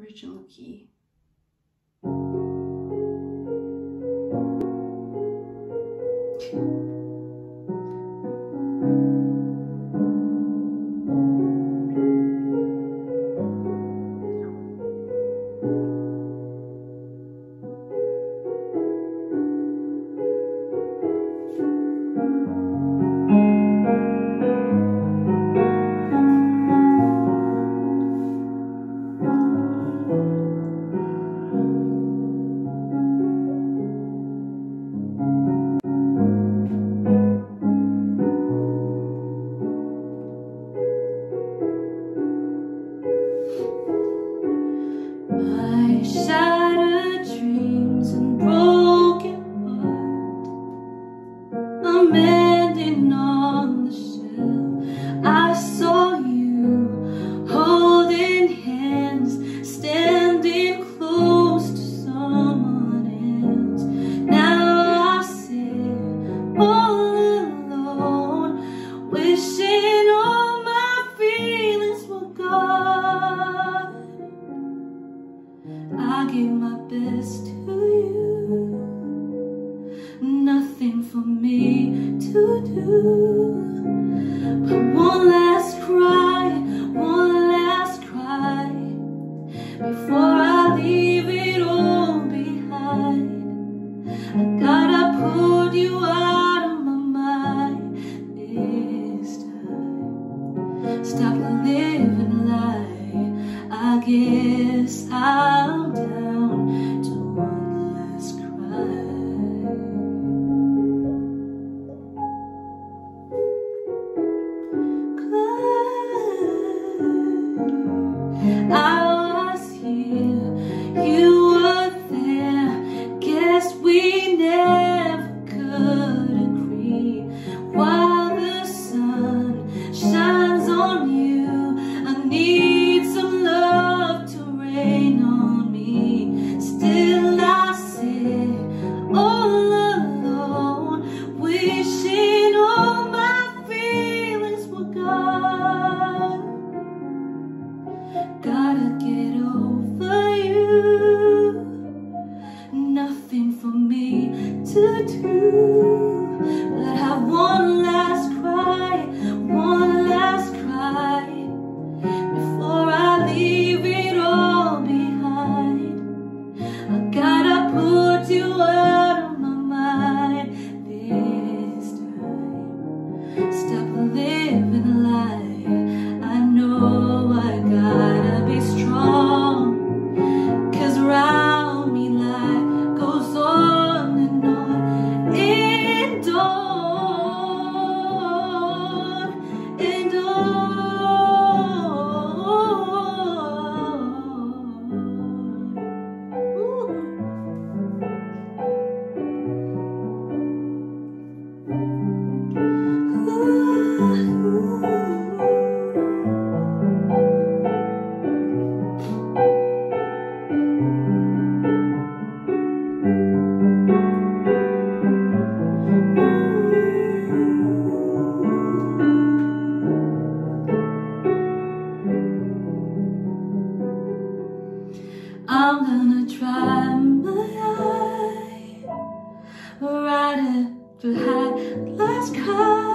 original key. Mending on the shelf. I saw you holding hands, standing close to someone else. Now I sit all alone, wishing But one last cry, one last cry. Before I leave it all behind. I gotta put you out of my mind this time. Stop living a lie. I guess I'm down to do but have one last cry, one last cry before I leave it all behind. I gotta put you out of my mind this time. Stop living a I'm gonna try my eye at the high. Last cry,